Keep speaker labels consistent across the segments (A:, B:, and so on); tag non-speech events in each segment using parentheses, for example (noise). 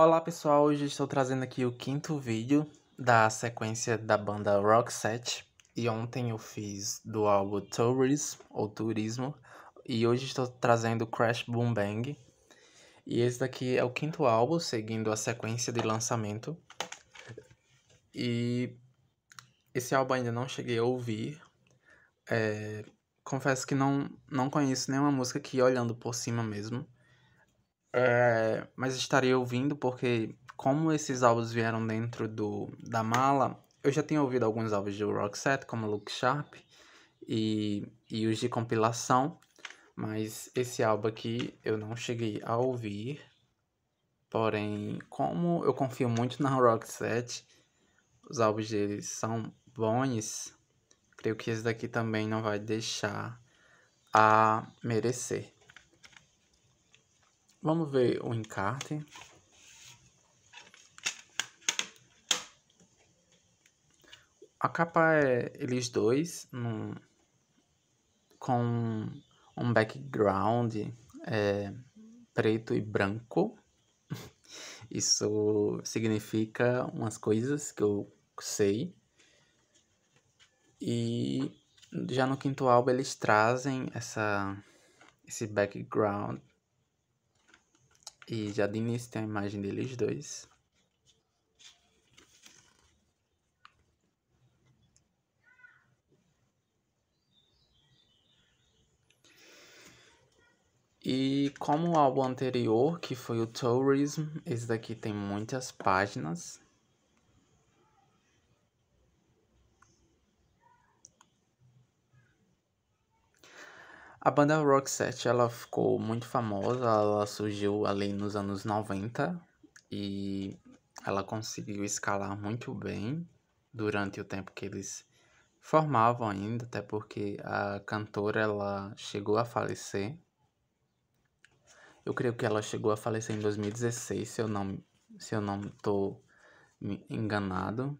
A: Olá pessoal, hoje estou trazendo aqui o quinto vídeo da sequência da banda Roxette. E ontem eu fiz do álbum Tourism ou Turismo. E hoje estou trazendo Crash Boom Bang. E esse daqui é o quinto álbum seguindo a sequência de lançamento. E esse álbum ainda não cheguei a ouvir. É, confesso que não, não conheço nenhuma música aqui olhando por cima mesmo é, mas estarei ouvindo porque, como esses álbuns vieram dentro do, da mala, eu já tinha ouvido alguns álbuns do Roxette, como Look Sharp, e, e os de compilação, mas esse álbum aqui eu não cheguei a ouvir. Porém, como eu confio muito na Roxette, os álbuns deles são bons, creio que esse daqui também não vai deixar a merecer. Vamos ver o encarte. A capa é eles dois num, com um background é, preto e branco. (laughs) Isso significa umas coisas que eu sei. E já no quinto álbum eles trazem essa, esse background e já de início tem a imagem deles dois. E como o álbum anterior, que foi o Tourism, esse daqui tem muitas páginas. A banda Roxette, ela ficou muito famosa, ela surgiu ali nos anos 90 e ela conseguiu escalar muito bem durante o tempo que eles formavam ainda, até porque a cantora ela chegou a falecer. Eu creio que ela chegou a falecer em 2016, se eu não se eu não estou enganado.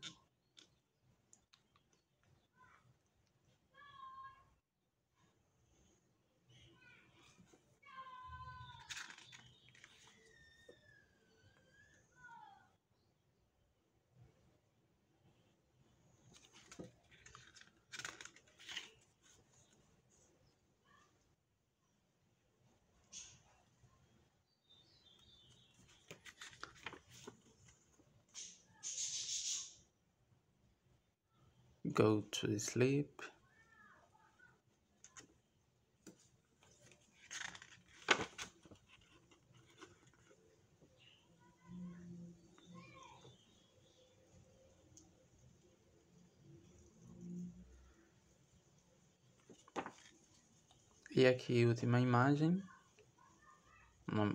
A: Go to sleep E aqui última imagem,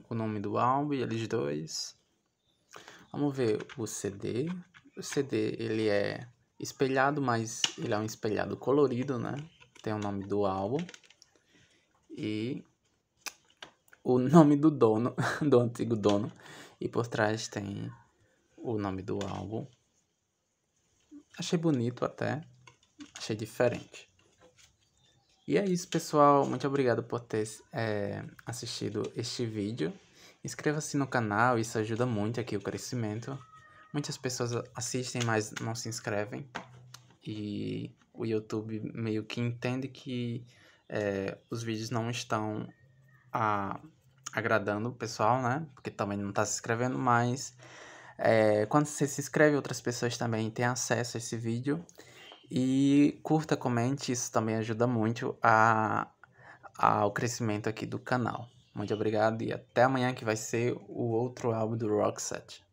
A: o nome do álbum e eles dois. Vamos ver o CD. O CD ele é espelhado, mas ele é um espelhado colorido, né? Tem o nome do álbum. E o nome do dono, (laughs) do antigo dono. E por trás tem o nome do álbum. Achei bonito até. Achei diferente. E é isso, pessoal. Muito obrigado por ter é, assistido este vídeo. Inscreva-se no canal, isso ajuda muito aqui o crescimento. Muitas pessoas assistem, mas não se inscrevem. E o YouTube meio que entende que é, os vídeos não estão a, agradando o pessoal, né? Porque também não está se inscrevendo, mas é, quando você se inscreve, outras pessoas também têm acesso a esse vídeo. E curta, comente, isso também ajuda muito a, ao crescimento aqui do canal. Muito obrigado e até amanhã que vai ser o outro álbum do Roxette.